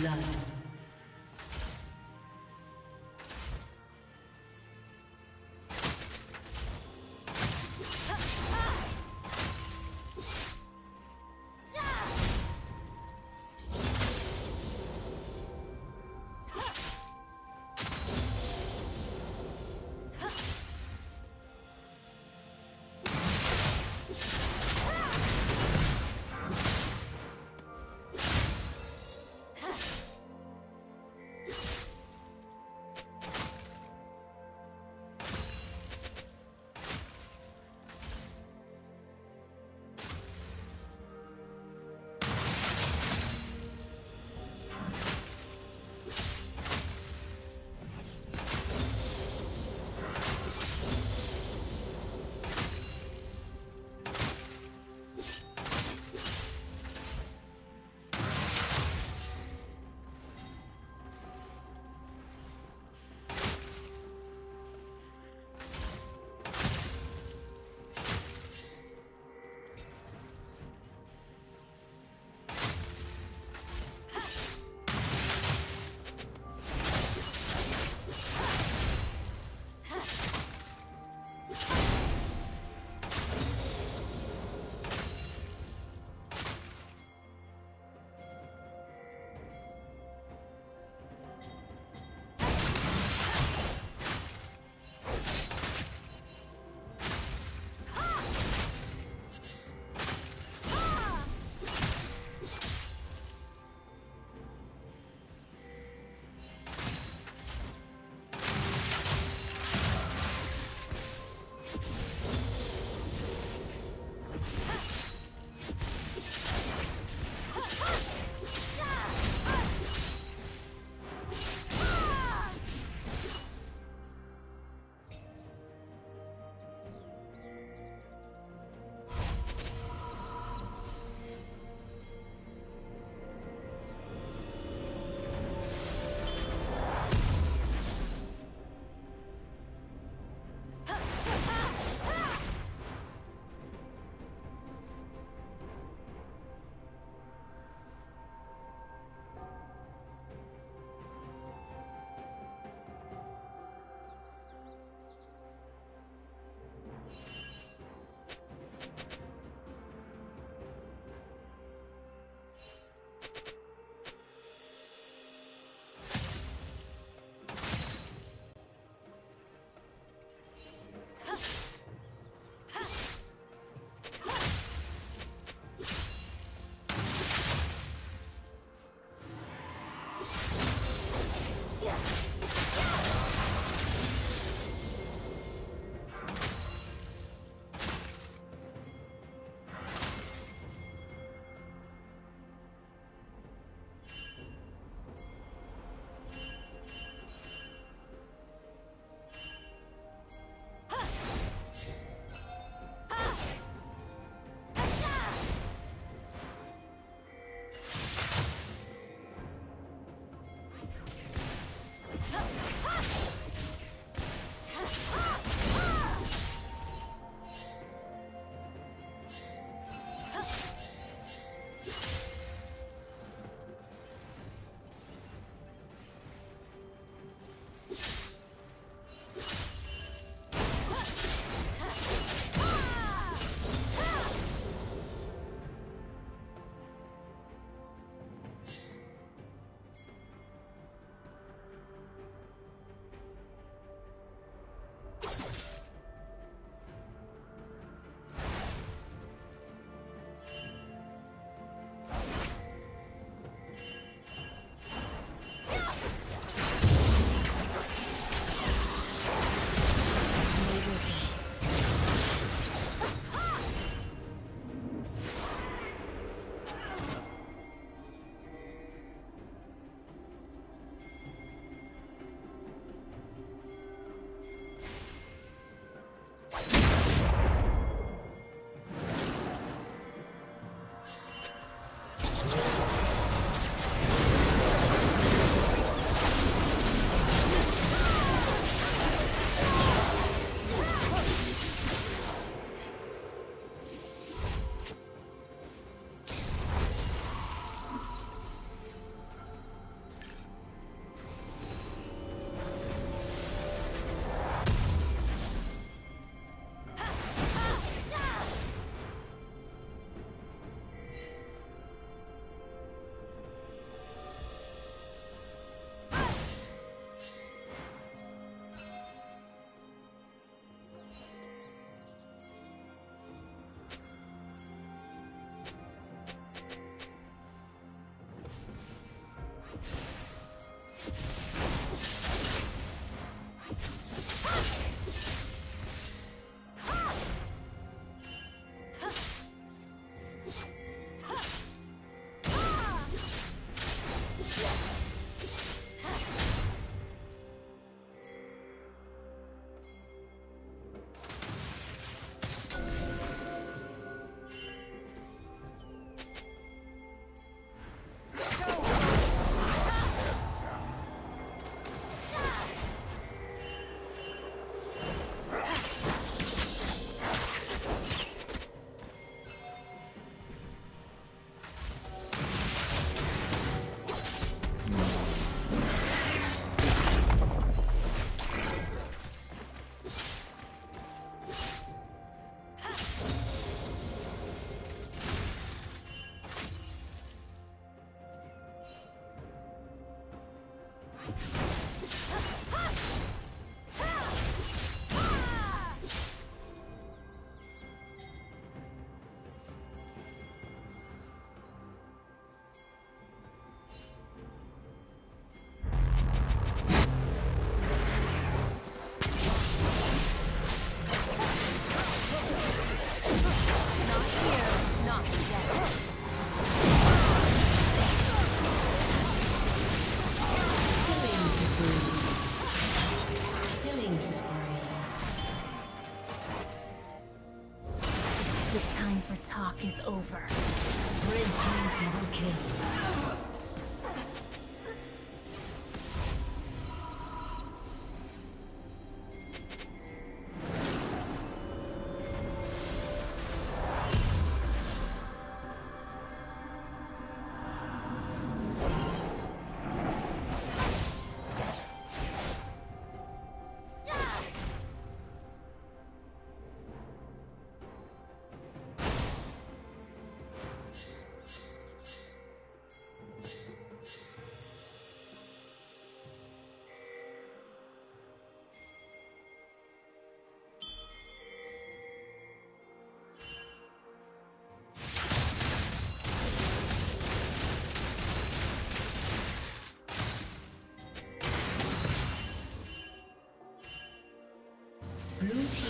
blood.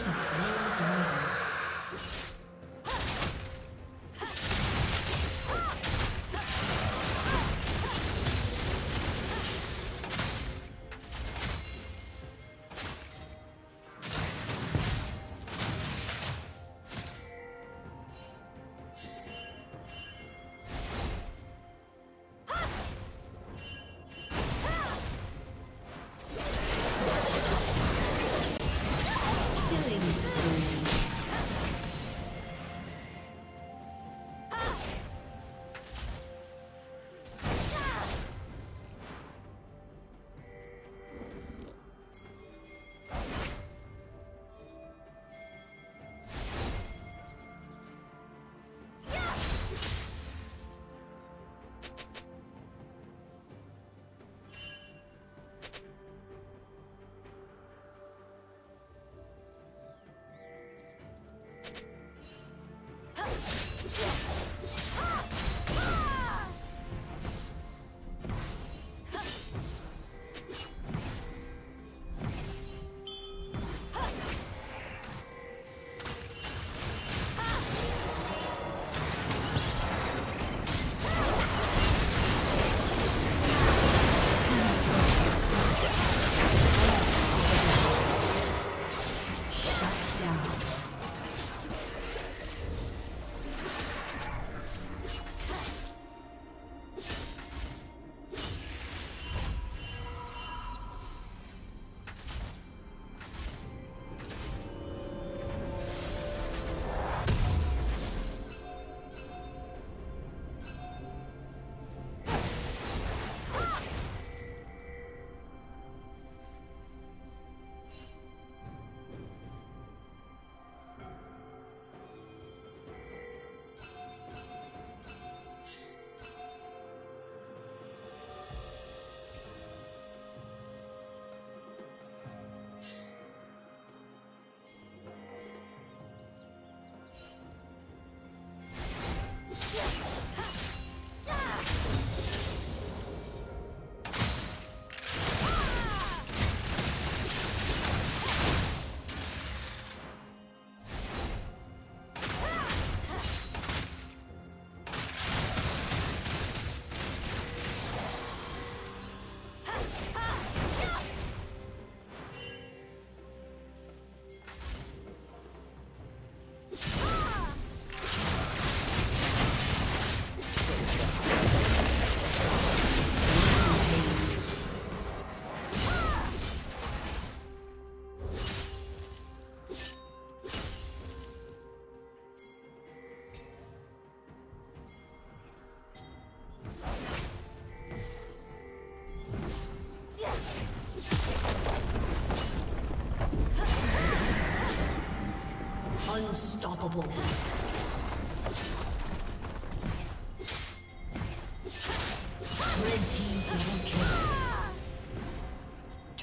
Unstoppable.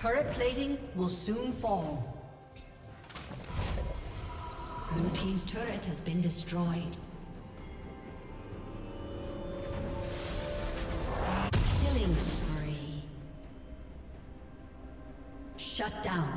Turret plating will soon fall. Blue team's turret has been destroyed. Killing spree. Shut down.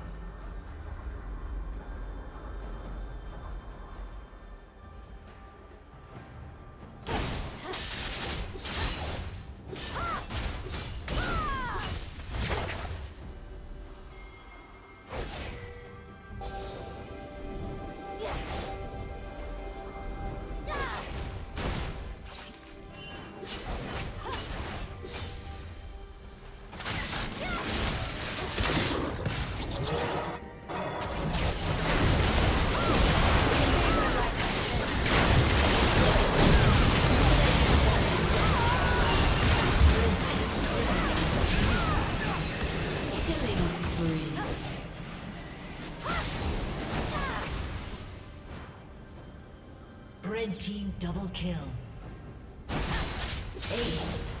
Double kill. Ace.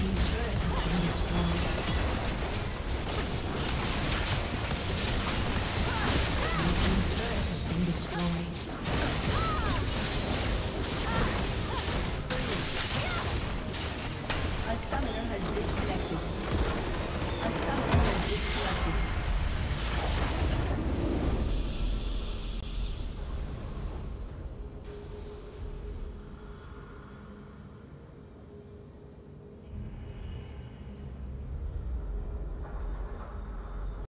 Thank you.